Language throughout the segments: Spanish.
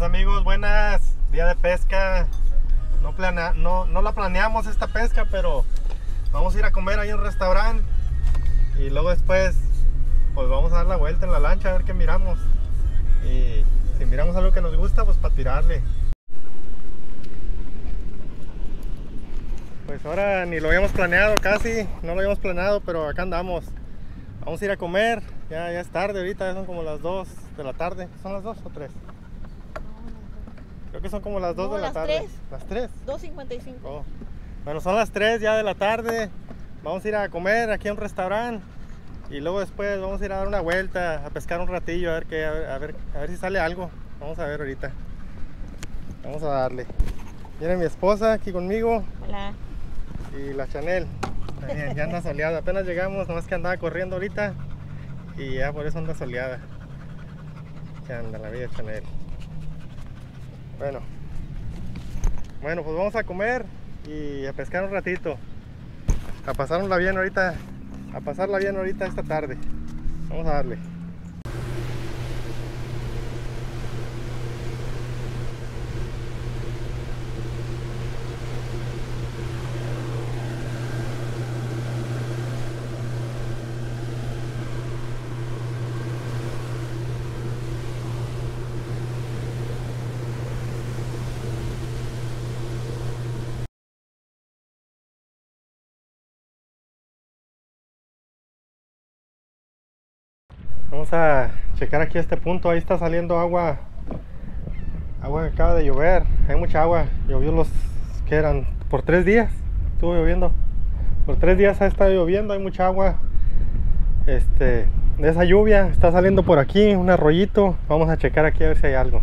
Amigos, buenas. Día de pesca. No, planea, no, no la planeamos esta pesca, pero vamos a ir a comer ahí un restaurante. Y luego después, pues vamos a dar la vuelta en la lancha a ver qué miramos. Y si miramos algo que nos gusta, pues para tirarle. Pues ahora ni lo habíamos planeado casi, no lo habíamos planeado, pero acá andamos. Vamos a ir a comer, ya, ya es tarde ahorita, son como las 2 de la tarde. ¿Son las 2 o 3? Creo que son como las 2 No, de la las tarde. tres. Las 3. 2.55. Oh. Bueno, son las 3 ya de la tarde. Vamos a ir a comer aquí a un restaurante. Y luego después vamos a ir a dar una vuelta, a pescar un ratillo, a ver, qué, a ver, a ver, a ver si sale algo. Vamos a ver ahorita. Vamos a darle. Viene mi esposa aquí conmigo Hola. y la Chanel. También, ya anda soleada. Apenas llegamos, nomás que andaba corriendo ahorita. Y ya por eso anda soleada. Ya anda la vida Chanel. Bueno. Bueno, pues vamos a comer y a pescar un ratito. A pasárnosla bien ahorita. A pasarla bien ahorita esta tarde. Vamos a darle. Vamos a checar aquí este punto. Ahí está saliendo agua. Agua que acaba de llover. Hay mucha agua. Llovió los que eran por tres días. Estuvo lloviendo. Por tres días ha estado lloviendo. Hay mucha agua. Este, de esa lluvia está saliendo por aquí un arroyito. Vamos a checar aquí a ver si hay algo.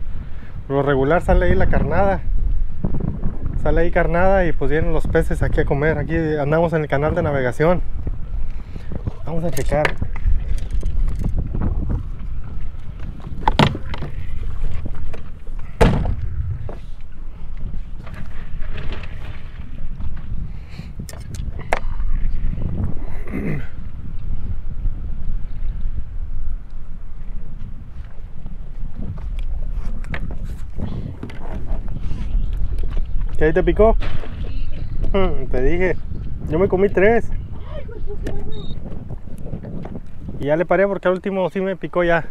Por lo regular sale ahí la carnada. Sale ahí carnada y pues vienen los peces aquí a comer. Aquí andamos en el canal de navegación. Vamos a checar. ¿Qué ahí te picó? Mm, Te dije, yo me comí tres. Y ya le paré porque al último sí me picó ya.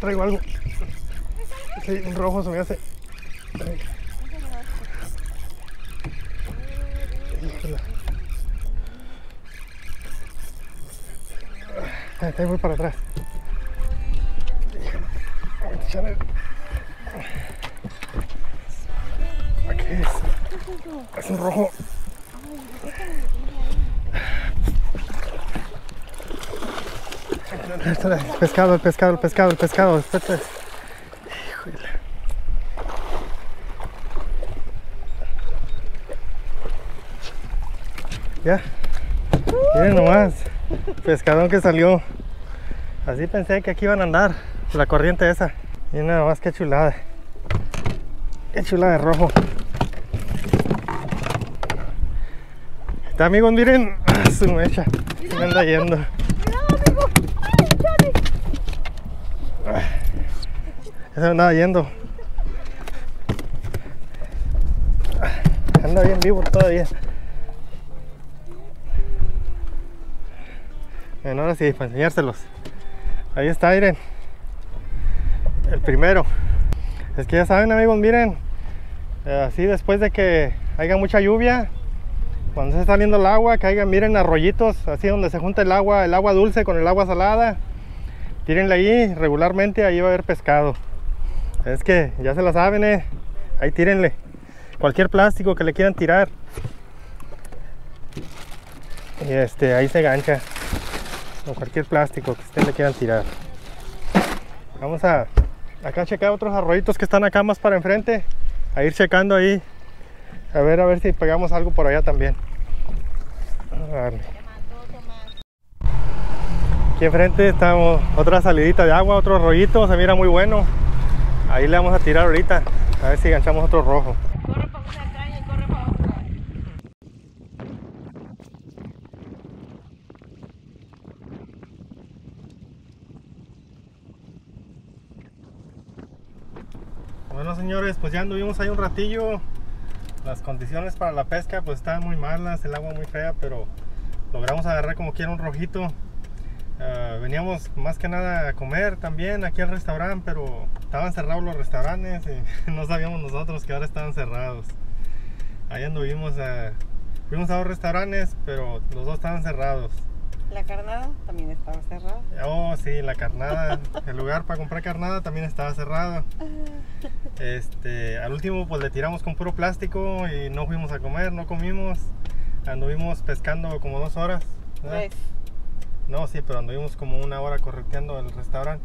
Traigo algo. Sí, un rojo se me hace. Ahí voy para atrás. Aquí es. Es un rojo. El pescado, el pescado, el pescado, el pescado. Espérate. Ya. Miren nomás. Pescadón que salió. Así pensé que aquí iban a andar. La corriente esa. Miren nada más que chulada. Qué chulada de rojo. Está amigos, miren. Su mecha. Me anda yendo. Ya se andaba yendo. Anda bien vivo todavía. Bueno, ahora sí, para enseñárselos. Ahí está, miren. El primero. Es que ya saben, amigos, miren. eh, Así después de que haya mucha lluvia, cuando se está saliendo el agua, haya, miren, arroyitos, así donde se junta el agua, el agua dulce con el agua salada. Tírenle ahí, regularmente ahí va a haber pescado. Es que ya se la saben, eh. Ahí tírenle. Cualquier plástico que le quieran tirar. Y este, ahí se gancha. O cualquier plástico que ustedes le quieran tirar. Vamos a acá checar otros arroyitos que están acá más para enfrente. A ir checando ahí A ver, a ver si pegamos algo por allá también. Aquí enfrente estamos otra salidita de agua, otro rollito, se mira muy bueno. Ahí le vamos a tirar ahorita, a ver si enganchamos otro rojo. Corre para una calle, corre para otra. Bueno señores, pues ya anduvimos ahí un ratillo. Las condiciones para la pesca pues estaban muy malas, el agua muy fea, pero logramos agarrar como quiera un rojito. Ah, veníamos más que nada a comer también aquí al restaurante, pero estaban cerrados los restaurantes y no sabíamos nosotros que ahora estaban cerrados. Ahí anduvimos, a, fuimos a dos restaurantes, pero los dos estaban cerrados. La carnada también estaba cerrada. Oh, sí, la carnada. El lugar para comprar carnada también estaba cerrado. Este, al último pues le tiramos con puro plástico y no fuimos a comer, no comimos. Anduvimos pescando como dos horas. ¿verdad? Pues, No, sí, pero anduvimos como una hora correteando el restaurante.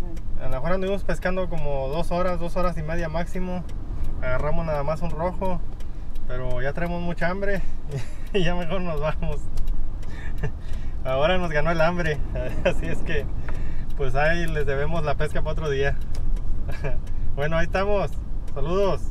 bueno, A lo mejor anduvimos pescando como dos horas, dos horas y media máximo. Agarramos nada más un rojo, pero ya traemos mucha hambre y ya mejor nos vamos. Ahora nos ganó el hambre, así es que pues ahí les debemos la pesca para otro día. Bueno, ahí estamos. Saludos.